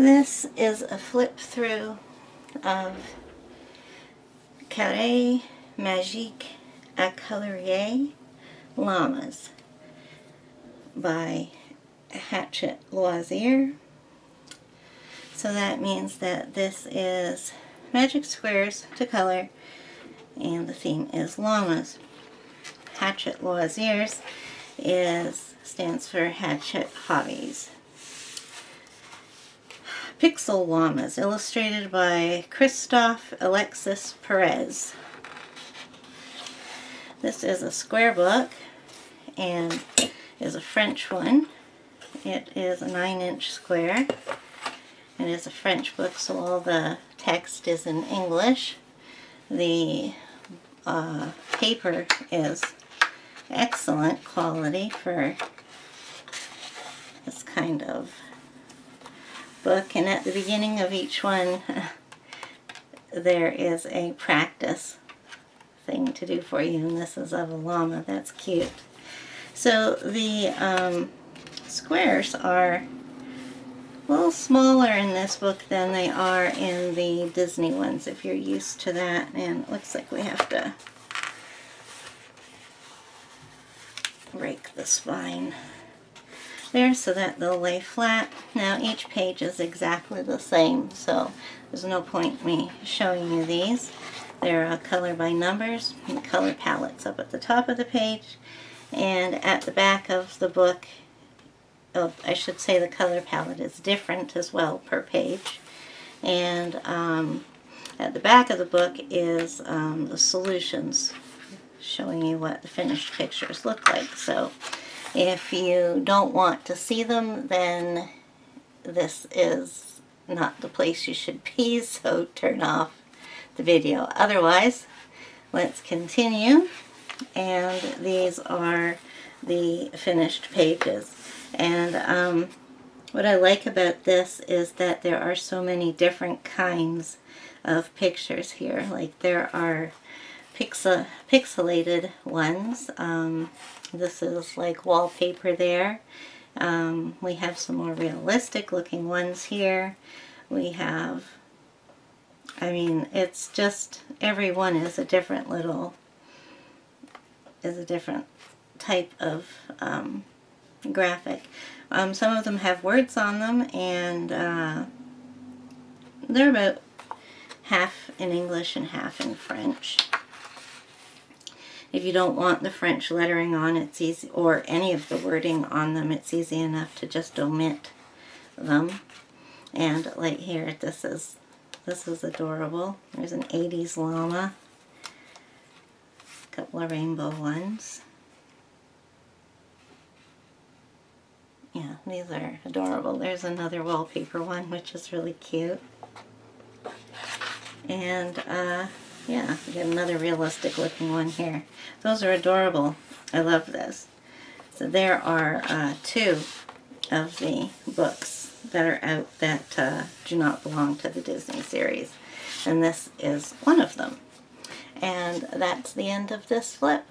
This is a flip through of Carré Magique à Colorier Llamas by Hachette Loisirs. So that means that this is magic squares to color and the theme is llamas. Hachette Loisirs is stands for Hachette Hobbies. Pixel Llamas, illustrated by Christophe Alexis Perez. This is a square book and is a French one. It is a 9 inch square. And it is a French book so all the text is in English. The uh, paper is excellent quality for this kind of book and at the beginning of each one there is a practice thing to do for you and this is of a llama. That's cute. So the um, squares are a little smaller in this book than they are in the Disney ones if you're used to that and it looks like we have to rake the spine there so that they'll lay flat. Now each page is exactly the same, so there's no point me showing you these. They're uh, color by numbers and color palettes up at the top of the page and at the back of the book, oh, I should say the color palette is different as well per page. And um, at the back of the book is um, the solutions showing you what the finished pictures look like. So if you don't want to see them, then this is not the place you should be, so turn off the video. Otherwise, let's continue. And these are the finished pages. And um, what I like about this is that there are so many different kinds of pictures here. Like there are pixel pixelated ones. Um, this is like wallpaper there. Um, we have some more realistic looking ones here. We have, I mean, it's just, every one is a different little, is a different type of um, graphic. Um, some of them have words on them and uh, they're about half in English and half in French. If you don't want the French lettering on, it's easy, or any of the wording on them, it's easy enough to just omit them. And like here, this is this is adorable. There's an 80s llama. A couple of rainbow ones. Yeah, these are adorable. There's another wallpaper one, which is really cute. And uh, yeah, we get another realistic looking one here. Those are adorable. I love this. So there are uh, two of the books that are out that uh, do not belong to the Disney series. And this is one of them. And that's the end of this flip.